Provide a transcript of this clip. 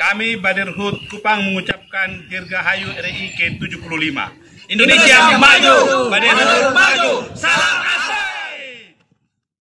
Kami Badirhut Kupang mengucapkan Dirgahayu RI ke-75. Indonesia maju, maju.